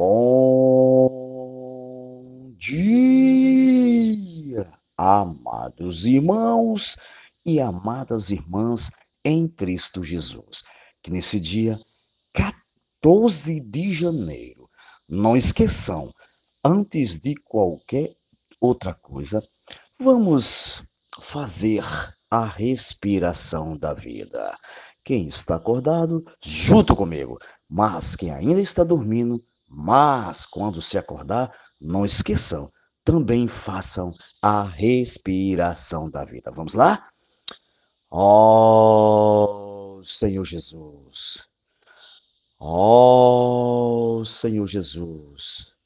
Bom dia, amados irmãos e amadas irmãs em Cristo Jesus. Que nesse dia 14 de janeiro, não esqueçam, antes de qualquer outra coisa, vamos fazer a respiração da vida. Quem está acordado, junto comigo. Mas quem ainda está dormindo, mas quando se acordar, não esqueçam, também façam a respiração da vida. Vamos lá? Ó oh, Senhor Jesus. Ó oh, Senhor Jesus.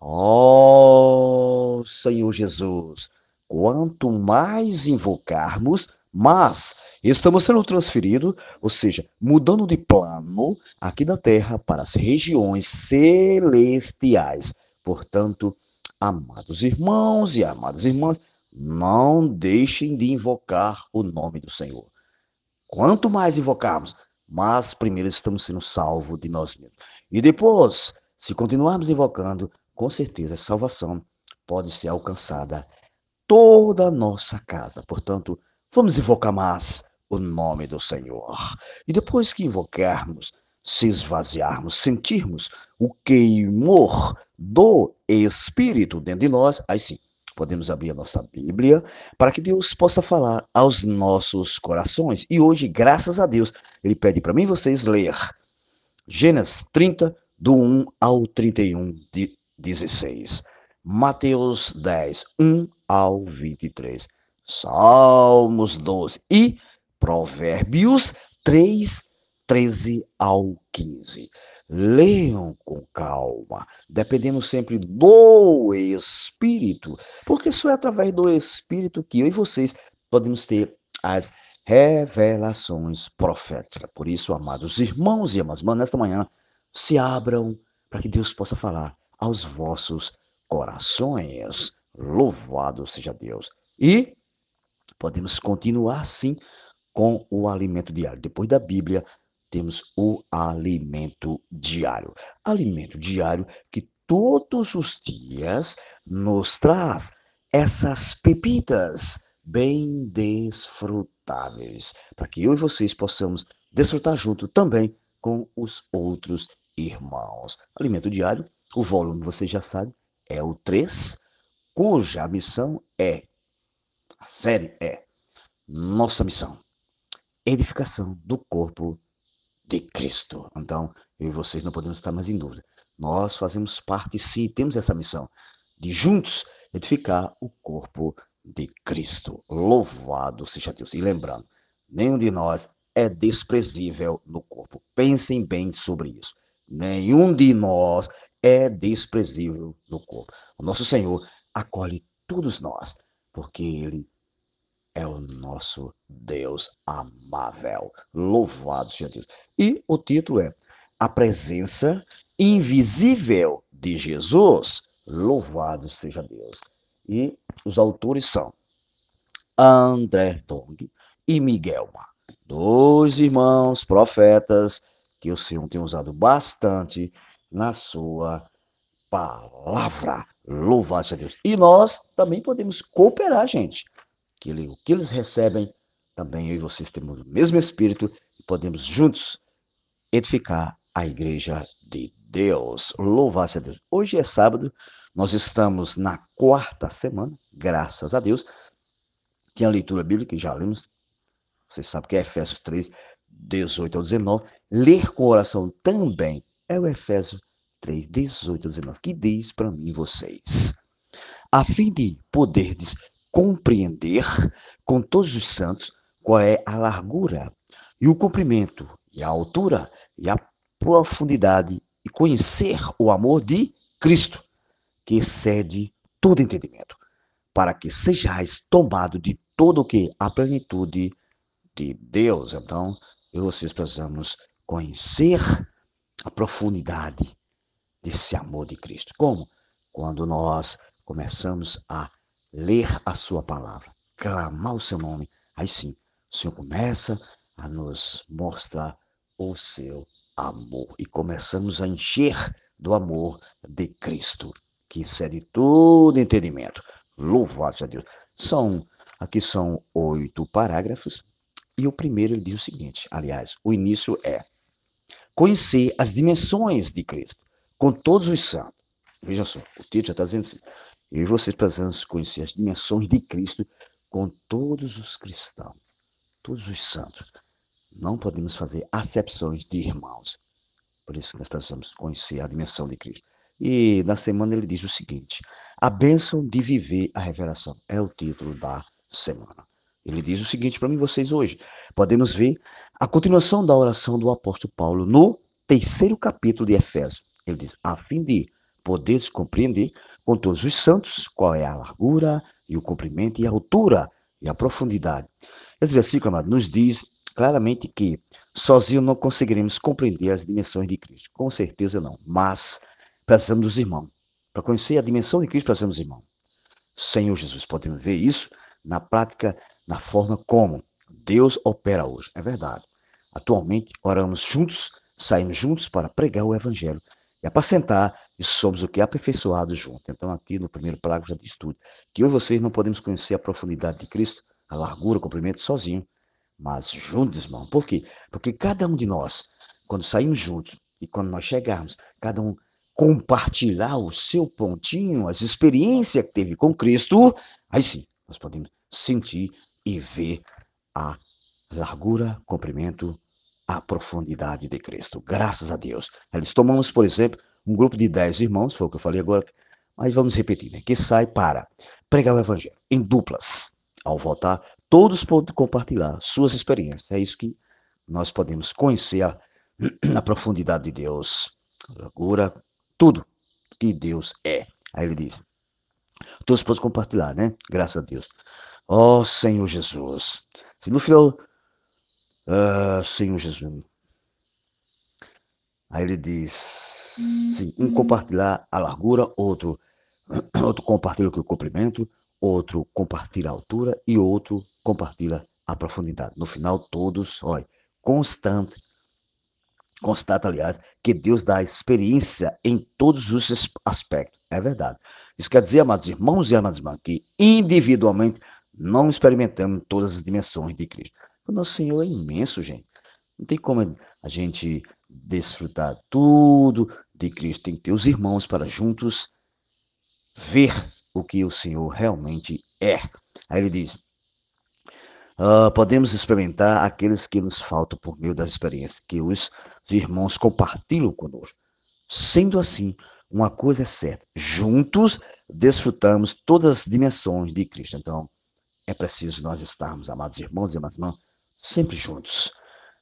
Ó oh, Senhor Jesus. Quanto mais invocarmos, mas estamos sendo transferidos, ou seja, mudando de plano aqui da Terra para as regiões celestiais. Portanto, amados irmãos e amadas irmãs, não deixem de invocar o nome do Senhor. Quanto mais invocarmos, mais primeiro estamos sendo salvos de nós mesmos. E depois, se continuarmos invocando, com certeza a salvação pode ser alcançada toda a nossa casa. Portanto, Vamos invocar mais o nome do Senhor. E depois que invocarmos, se esvaziarmos, sentirmos o queimor do Espírito dentro de nós, aí sim, podemos abrir a nossa Bíblia para que Deus possa falar aos nossos corações. E hoje, graças a Deus, Ele pede para mim e vocês ler Gênesis 30, do 1 ao 31, de 16. Mateus 10, 1 ao 23. Salmos 12 e Provérbios 3, 13 ao 15. Leiam com calma, dependendo sempre do Espírito, porque só é através do Espírito que eu e vocês podemos ter as revelações proféticas. Por isso, amados irmãos e amadas irmãs, nesta manhã, se abram para que Deus possa falar aos vossos corações. Louvado seja Deus. E Podemos continuar sim com o alimento diário. Depois da Bíblia, temos o alimento diário. Alimento diário que todos os dias nos traz essas pepitas bem desfrutáveis, para que eu e vocês possamos desfrutar junto também com os outros irmãos. Alimento diário, o volume você já sabe, é o 3, cuja missão é a série é Nossa Missão Edificação do Corpo de Cristo. Então, eu e vocês não podemos estar mais em dúvida. Nós fazemos parte, sim, temos essa missão de juntos edificar o corpo de Cristo. Louvado seja Deus. E lembrando, nenhum de nós é desprezível no corpo. Pensem bem sobre isso. Nenhum de nós é desprezível no corpo. O nosso Senhor acolhe todos nós, porque Ele é o nosso Deus amável. Louvado seja Deus. E o título é A Presença Invisível de Jesus. Louvado seja Deus. E os autores são André Tong e Miguel Ma, dois irmãos profetas que o Senhor tem usado bastante na sua palavra. Louvado seja Deus. E nós também podemos cooperar, gente que ele, o que eles recebem, também eu e vocês temos o mesmo Espírito e podemos juntos edificar a igreja de Deus. Louvado a Deus. Hoje é sábado, nós estamos na quarta semana, graças a Deus. Tem a leitura bíblica, já lemos. Vocês sabem que é Efésios 3, 18 ao 19. Ler com oração também é o Efésios 3, 18 ao 19, que diz para mim vocês. A fim de poderdes compreender com todos os santos qual é a largura e o comprimento e a altura e a profundidade e conhecer o amor de Cristo, que excede todo entendimento, para que sejais tomado de todo o que a plenitude de Deus. Então, eu e vocês precisamos conhecer a profundidade desse amor de Cristo. Como? Quando nós começamos a ler a sua palavra, clamar o seu nome, aí sim, o Senhor começa a nos mostrar o seu amor e começamos a encher do amor de Cristo, que excede todo entendimento. Louvado seja Deus. São, aqui são oito parágrafos, e o primeiro ele diz o seguinte: aliás, o início é conhecer as dimensões de Cristo com todos os santos. Veja só, o texto já está dizendo assim: eu e vocês precisamos conhecer as dimensões de Cristo com todos os cristãos, todos os santos. Não podemos fazer acepções de irmãos. Por isso que nós precisamos conhecer a dimensão de Cristo. E na semana ele diz o seguinte: A bênção de viver a revelação é o título da semana. Ele diz o seguinte para mim vocês hoje. Podemos ver a continuação da oração do apóstolo Paulo no terceiro capítulo de Efésios. Ele diz: a fim de poderes compreender com todos os santos qual é a largura e o comprimento e a altura e a profundidade. Esse versículo, amado, nos diz claramente que sozinho não conseguiremos compreender as dimensões de Cristo. Com certeza não. Mas precisamos dos irmãos. Para conhecer a dimensão de Cristo, precisamos dos irmãos. Senhor Jesus, podemos ver isso na prática, na forma como Deus opera hoje. É verdade. Atualmente, oramos juntos, saímos juntos para pregar o Evangelho e apacentar, e somos o que? Aperfeiçoados juntos. Então, aqui no primeiro parágrafo já diz tudo. Que eu e vocês não podemos conhecer a profundidade de Cristo, a largura, o comprimento sozinho, mas juntos, irmão. Por quê? Porque cada um de nós, quando saímos juntos e quando nós chegarmos, cada um compartilhar o seu pontinho, as experiências que teve com Cristo, aí sim, nós podemos sentir e ver a largura, comprimento, a profundidade de Cristo. Graças a Deus. Eles tomamos, por exemplo, um grupo de dez irmãos, foi o que eu falei agora, mas vamos repetir, né? Que sai para pregar o evangelho em duplas. Ao voltar, todos podem compartilhar suas experiências. É isso que nós podemos conhecer a, a profundidade de Deus, a largura, tudo que Deus é. Aí ele diz: todos podem compartilhar, né? Graças a Deus. Ó oh, Senhor Jesus. Se no final ah, Senhor Jesus. Aí ele diz, sim, um compartilhar a largura, outro, outro compartilha o comprimento, outro compartilha a altura e outro compartilha a profundidade. No final, todos, olha, constante, constata, aliás, que Deus dá experiência em todos os aspectos. É verdade. Isso quer dizer, amados irmãos e amadas irmãs, que individualmente não experimentamos todas as dimensões de Cristo. O nosso Senhor é imenso, gente. Não tem como a gente desfrutar tudo de Cristo. Tem que ter os irmãos para juntos ver o que o Senhor realmente é. Aí ele diz: uh, podemos experimentar aqueles que nos faltam por meio das experiências que os irmãos compartilham conosco. Sendo assim, uma coisa é certa: juntos desfrutamos todas as dimensões de Cristo. Então, é preciso nós estarmos, amados irmãos e amadas irmãs, sempre juntos.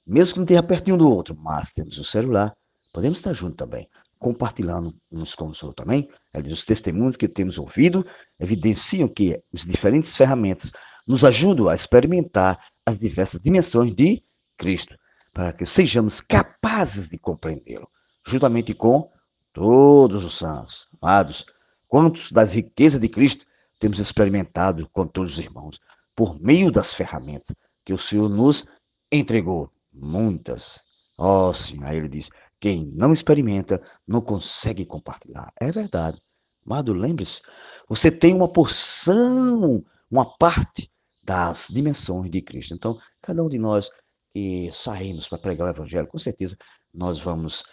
Mesmo que não esteja pertinho do outro, mas temos o celular, podemos estar juntos também, compartilhando uns com os outros também. Ele diz, os testemunhos que temos ouvido evidenciam que as diferentes ferramentas nos ajudam a experimentar as diversas dimensões de Cristo, para que sejamos capazes de compreendê-lo, juntamente com todos os santos. Amados, quantos das riquezas de Cristo temos experimentado com todos os irmãos, por meio das ferramentas que o Senhor nos entregou. Muitas. Ó oh, Senhor, aí ele diz: quem não experimenta não consegue compartilhar. É verdade. Amado, lembre-se, você tem uma porção, uma parte das dimensões de Cristo. Então, cada um de nós que saímos para pregar o Evangelho, com certeza nós vamos,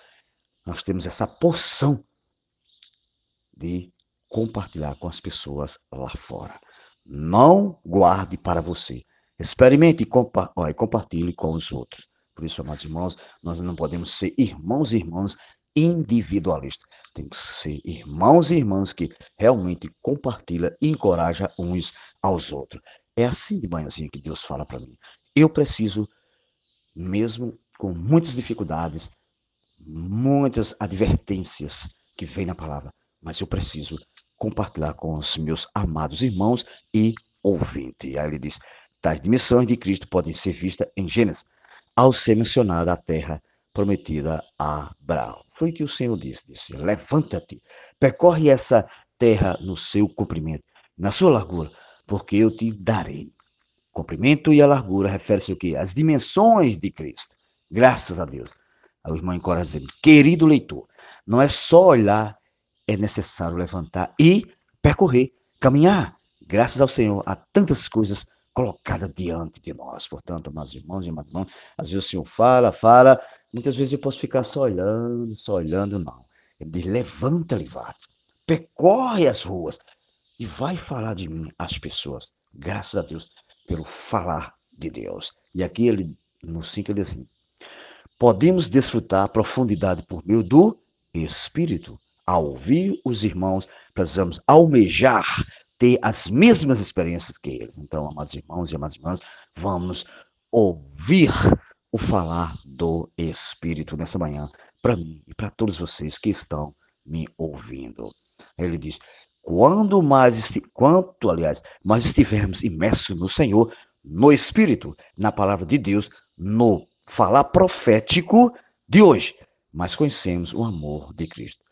nós temos essa porção de compartilhar com as pessoas lá fora. Não guarde para você. Experimente e compa compartilhe com os outros. Por isso, amados irmãos, nós não podemos ser irmãos e irmãs individualistas. Temos que ser irmãos e irmãs que realmente compartilham e encorajam uns aos outros. É assim de manhãzinha que Deus fala para mim. Eu preciso, mesmo com muitas dificuldades, muitas advertências que vem na palavra, mas eu preciso compartilhar com os meus amados irmãos e ouvintes. Aí ele diz: Tais dimensões de Cristo podem ser vistas em Gênesis, ao ser mencionada a terra prometida a Abraão. Foi o que o Senhor disse: disse Levanta-te, percorre essa terra no seu comprimento, na sua largura, porque eu te darei. Comprimento e a largura refere-se o quê? As dimensões de Cristo. Graças a Deus. o irmão encoraja dizendo, querido leitor, não é só olhar, é necessário levantar e percorrer, caminhar. Graças ao Senhor, há tantas coisas colocadas diante de nós. Portanto, meus irmãos e irmãs, às vezes o Senhor fala, fala, muitas vezes eu posso ficar só olhando, só olhando, não. Ele diz, levanta, Livate, percorre as ruas e vai falar de mim às pessoas. Graças a Deus pelo falar de Deus. E aqui ele, no 5, ele diz assim, podemos desfrutar a profundidade por meio do Espírito. Ao ouvir os irmãos, precisamos almejar ter as mesmas experiências que eles. Então, amados irmãos e amadas irmãs, vamos ouvir o falar do Espírito nessa manhã, para mim e para todos vocês que estão me ouvindo. Ele diz: quando mais, quanto, aliás, mais estivermos imersos no Senhor, no Espírito, na palavra de Deus, no falar profético de hoje, mas conhecemos o amor de Cristo.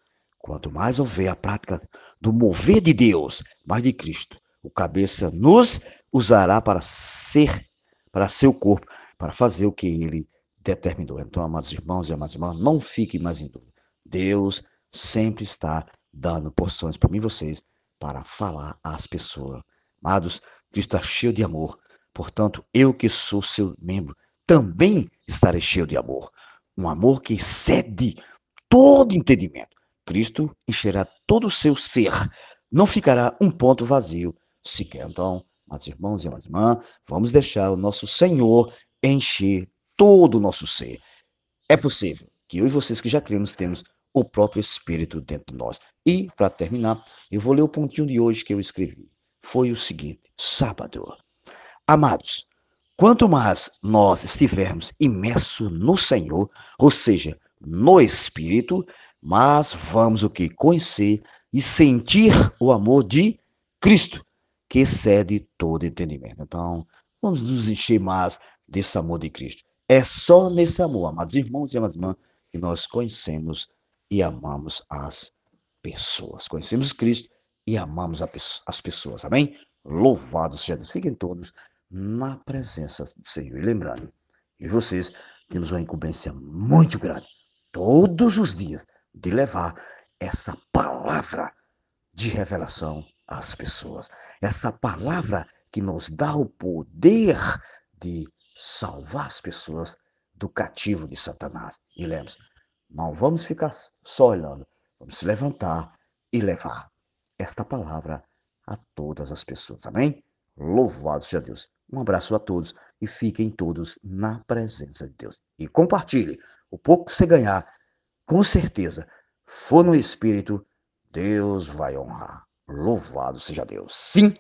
Quanto mais houver a prática do mover de Deus, mais de Cristo, o cabeça nos usará para ser, para seu corpo, para fazer o que ele determinou. Então, amados irmãos e amadas irmãs, não fiquem mais em dúvida. Deus sempre está dando porções para mim e vocês para falar às pessoas. Amados, Cristo está cheio de amor. Portanto, eu que sou seu membro, também estarei cheio de amor. Um amor que excede todo entendimento. Cristo encherá todo o seu ser. Não ficará um ponto vazio sequer. Então, meus irmãos e irmãs, vamos deixar o nosso Senhor encher todo o nosso ser. É possível que eu e vocês que já cremos temos o próprio Espírito dentro de nós. E, para terminar, eu vou ler o pontinho de hoje que eu escrevi. Foi o seguinte: sábado. Amados, Quanto mais nós estivermos imersos no Senhor, ou seja, no Espírito, mais vamos o que? Conhecer e sentir o amor de Cristo, que excede todo entendimento. Então, vamos nos encher mais desse amor de Cristo. É só nesse amor, amados irmãos e amadas irmãs, que nós conhecemos e amamos as pessoas. Conhecemos Cristo e amamos as pessoas. Amém? Louvado seja Deus. Fiquem todos na presença do Senhor. E lembrando, e vocês temos uma incumbência muito grande, todos os dias, de levar essa palavra de revelação às pessoas. Essa palavra que nos dá o poder de salvar as pessoas do cativo de Satanás. E lembre não vamos ficar só olhando, vamos se levantar e levar esta palavra a todas as pessoas. Amém? Louvado seja Deus. Um abraço a todos e fiquem todos na presença de Deus. E compartilhe. O pouco que você ganhar, com certeza, for no Espírito, Deus vai honrar. Louvado seja Deus. Sim.